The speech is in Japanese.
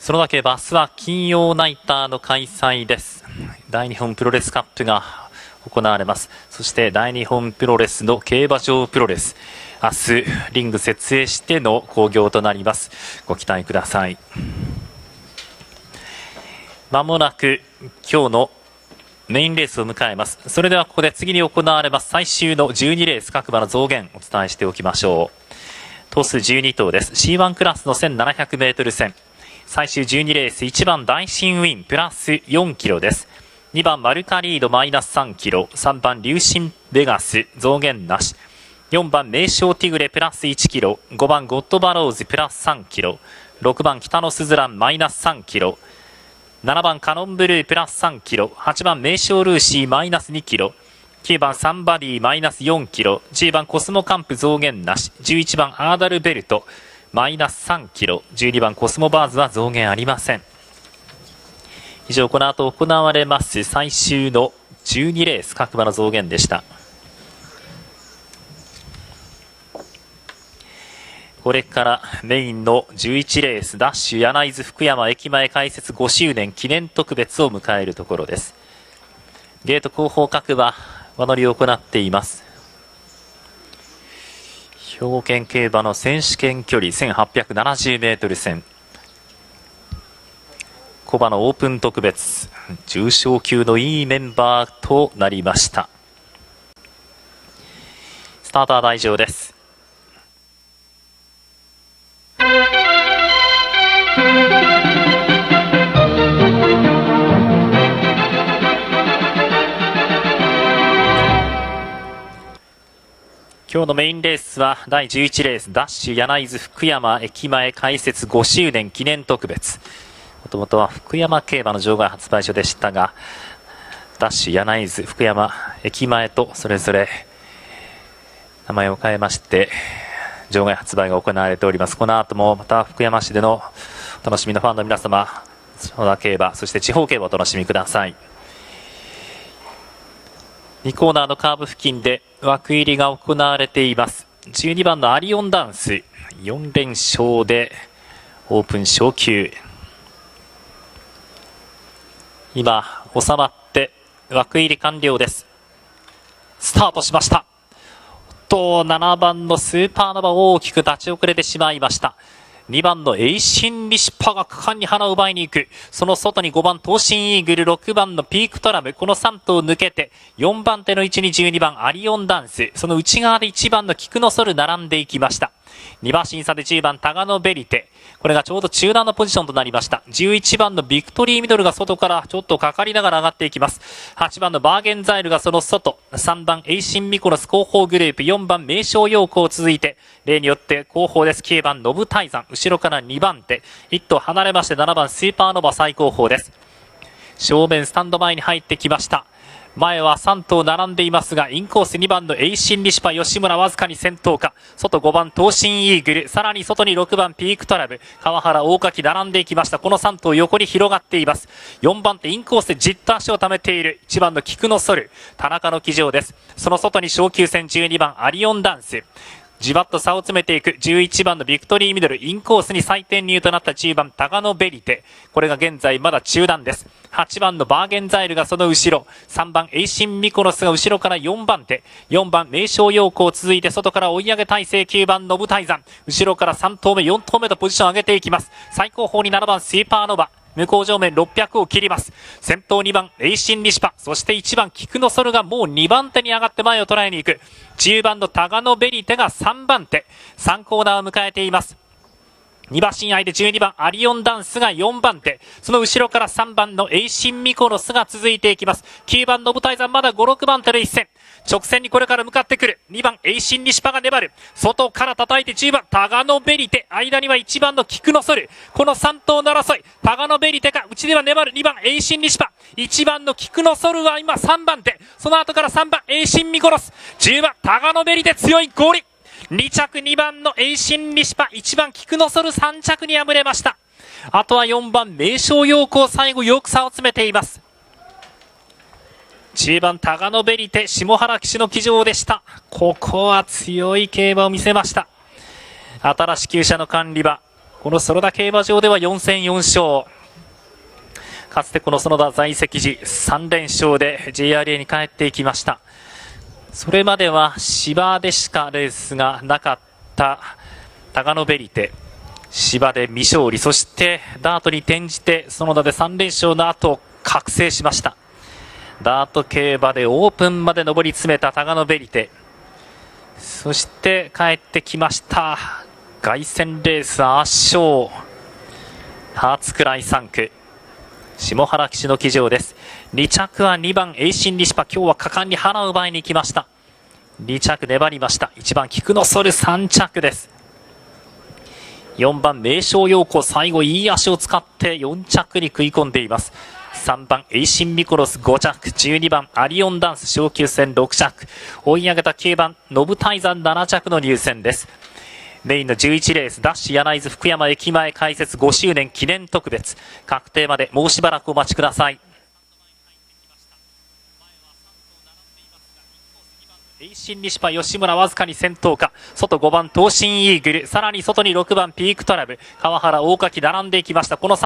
そのだけバスは金曜ナイターの開催です。大日本プロレスカップが行われます。そして大日本プロレスの競馬場プロレス。明日リング設営しての興行となります。ご期待ください。まもなく今日のメインレースを迎えます。それではここで次に行われます。最終の12レース各馬の増減お伝えしておきましょう。頭数12頭です。C1 クラスの 1700m 戦最終12レース1番大新ウィンプラス4キロです。2番マルカリードマイナス3キロ3番リューシンベガス増減なし。4番名称ティグレプラス1キロ5番ゴッドバローズプラス3キロ6番北のスズランマイナス3キロ7番カノンブループラス3キロ8番名称ルーシーマイナス2キロ9番サンバディマイナス4キロ10番コスモカンプ増減なし11番アーダルベルトマイナス3キロ。12番コスモバーズは増減ありません。以上この後行われます最終の12レース各馬の増減でした。これからメインの11レースダッシュ柳津福山駅前開設5周年記念特別を迎えるところです。ゲート後方各馬輪乗りを行っています。兵庫県競馬の選手権距離 1870m 戦。小馬のオープン特別重賞級のいいメンバーとなりました。スターター大丈夫です。今日のメインレースは第11レースダッシュ柳津福山駅前開設5周年記念特別。もともとは福山競馬の場外発売所でしたがダッシュ柳津福山駅前とそれぞれ名前を変えまして場外発売が行われております。この後もまた福山市でのお楽しみのファンの皆様野田競馬そして地方競馬をお楽しみください。2コーナーのカーブ付近で枠入りが行われています。12番のアリオンダンス。4連勝でオープン昇級。今収まって枠入り完了です。スタートしました。と7番のスーパーノバ大きく立ち遅れてしまいました。2番のエイシン・リシパが果敢に花を奪いに行く。その外に5番東進イーグル、6番のピークトラム、この3頭抜けて、4番手の位置に12番アリオンダンス、その内側で1番のキクノソル並んでいきました。2馬身差で10番タガノベリテ。これがちょうど中段のポジションとなりました。11番のビクトリーミドルが外からちょっとかかりながら上がっていきます。8番のバーゲンザイルがその外。3番エイシンミコノス後方グループ。4番名称陽光続いて、例によって後方です。9番ノブタイザン。後ろから2番手。1頭離れまして7番スーパーノバ最後方です。正面スタンド前に入ってきました。前は3頭並んでいますが、インコース2番のエイシンリシパ吉村わずかに先頭か。外5番トーシンイーグル。さらに外に6番ピークトラブ。川原大垣並んでいきました。この3頭横に広がっています。4番手インコースでじっと脚をためている。1番のキクノソル。田中の騎乗です。その外に昇級戦12番アリオンダンス。じわっと差を詰めていく11番のビクトリーミドル、インコースに再転入となった10番タガノベリテ。これが現在まだ中段です。8番のバーゲンザイルがその後ろ、3番エイシンミコノスが後ろから4番手、4番名称陽光続いて外から追い上げ態勢9番ノブタイザン、後ろから3頭目、4頭目とポジションを上げていきます。最後方に7番スーパーノバ。向こう正面600を切ります。先頭2番、エイシンリシパ。そして1番、キクノソルがもう2番手に上がって前を捉えに行く。10番のタガノベリテが3番手。3コーナーを迎えています。2馬身空いて12番アリオンダンスが4番手。その後ろから3番のエイシンミコノスが続いていきます。9番のノブタイザンまだ5、6番手で一戦。直線にこれから向かってくる。2番エイシンリシパが粘る。外から叩いて10番タガノベリテ。間には1番のキクノソル。この3頭の争い。タガノベリテか。内では粘る2番エイシンリシパ。1番のキクノソルは今3番手。その後から3番エイシンミコノス。10番タガノベリテ強いゴール。2着2番のエイシンリシパ、1番キクノソル3着に敗れました。あとは4番名称陽光最後よく差を詰めています。10番タガノベリテ、下原騎手の騎乗でした。ここは強い競馬を見せました。新しき厩舎の管理馬。この園田競馬場では4戦4勝。かつてこの園田在籍時3連勝で JRA に帰っていきました。それまでは芝でしかレースがなかったタ野ベリテ。芝で未勝利、そしてダートに転じて園田で3連勝の後覚醒しました。ダート競馬でオープンまで上り詰めたタガノベリテ。そして帰ってきました。凱旋レース圧勝。初くらい3区。下原騎手の騎乗です。2着は2番、栄新リシパ。今日は果敢に腹を奪いに行きました。2着粘りました。1番、菊のソル3着です。4番、名称陽子。最後、いい足を使って4着に食い込んでいます。3番、エイシンミコロス5着。12番、アリオンダンス昇級戦6着。追い上げた9番、ノブタイザン7着の入選です。メインの11レース、ダッシュ柳津福山駅前開設5周年記念特別。確定までもうしばらくお待ちください。栄新西パ吉村わずかに先頭か。外5番東進イーグル。さらに外に6番ピークトラブ。川原大垣並んでいきました。この